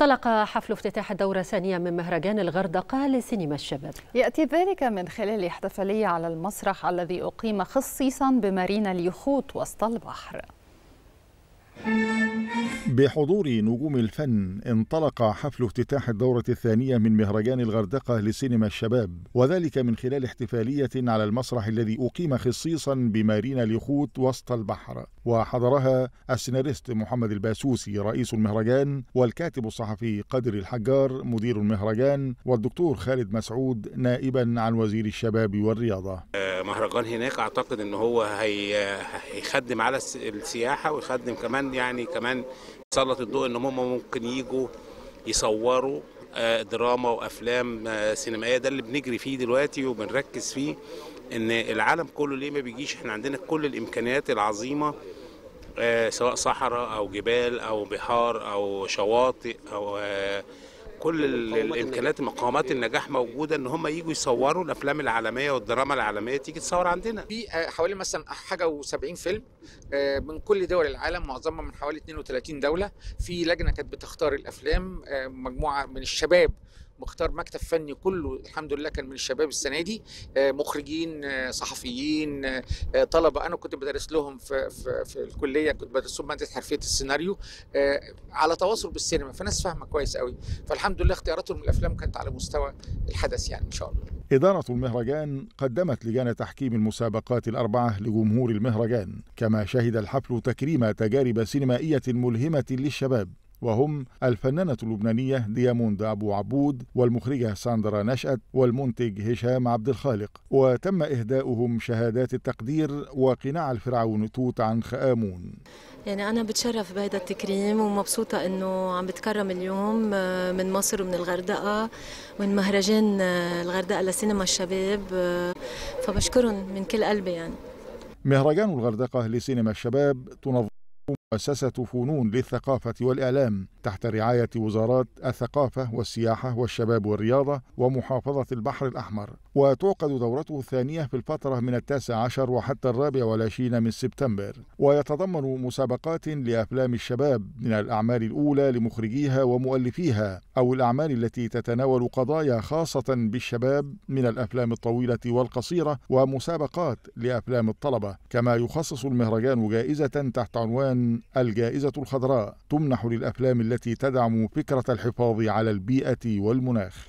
انطلق حفل افتتاح الدورة الثانية من مهرجان الغردقة لسينما الشباب. يأتي ذلك من خلال احتفالية على المسرح الذي أقيم خصيصا بمارينا اليخوت وسط البحر. بحضور نجوم الفن انطلق حفل افتتاح الدورة الثانية من مهرجان الغردقة لسينما الشباب. وذلك من خلال احتفالية على المسرح الذي أقيم خصيصا بمارينا اليخوت وسط البحر. وحضرها السيناريست محمد الباسوسي رئيس المهرجان والكاتب الصحفي قدر الحجار مدير المهرجان والدكتور خالد مسعود نائبا عن وزير الشباب والرياضة. مهرجان هناك أعتقد إن هو هيخدم على السياحة ويخدم كمان يعني كمان يسلط الضوء إن هم ممكن يجوا يصوروا دراما وأفلام سينمائية. ده اللي بنجري فيه دلوقتي وبنركز فيه إن العالم كله ليه ما بيجيش. إحنا عندنا كل الإمكانيات العظيمة سواء صحراء أو جبال أو بحار أو شواطئ أو كل الامكانيات مقامات النجاح موجودة إن هم يجوا يصوروا الأفلام العالمية والدراما العالمية تيجي تصور عندنا. في حوالي مثلا حاجة و70 فيلم من كل دول العالم معظمها من حوالي 32 دولة. في لجنة كانت بتختار الأفلام مجموعة من الشباب مختار مكتب فني كله الحمد لله كان من الشباب السنة دي. مخرجين صحفيين طلبة. أنا كنت بدرس لهم في في, في الكلية كنت بدرس لهم مادة حرفية السيناريو على تواصل بالسينما. فناس فاهمة كويس قوي. فالحمد لله اختياراتهم الأفلام كانت على مستوى الحدث يعني إن شاء الله. إدارة المهرجان قدمت لجان تحكيم المسابقات الأربعة لجمهور المهرجان كما شهد الحفل تكريم تجارب سينمائية ملهمة للشباب. وهم الفنانة اللبنانية دياموند أبو عبود والمخرجة ساندرا نشأت والمنتج هشام عبد الخالق. وتم إهداؤهم شهادات التقدير وقناع الفرعون توت عنخ آمون. يعني أنا بتشرف بهذا التكريم ومبسوطة إنه عم بتكرم اليوم من مصر ومن الغردقة من مهرجان الغردقة لسينما الشباب فبشكرهم من كل قلبي يعني. مهرجان الغردقة لسينما الشباب تنظم مؤسسة فنون للثقافة والإعلام تحت رعاية وزارات الثقافة والسياحة والشباب والرياضة ومحافظة البحر الأحمر. وتعقد دورته الثانية في الفترة من التاسع عشر وحتى الرابع والعشرين من سبتمبر. ويتضمن مسابقات لأفلام الشباب من الأعمال الأولى لمخرجيها ومؤلفيها. أو الأعمال التي تتناول قضايا خاصة بالشباب من الأفلام الطويلة والقصيرة ومسابقات لأفلام الطلبة كما يخصص المهرجان جائزة تحت عنوان الجائزة الخضراء تمنح للأفلام التي تدعم فكرة الحفاظ على البيئة والمناخ.